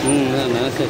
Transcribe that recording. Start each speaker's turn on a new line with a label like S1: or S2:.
S1: Mm, నమస్తే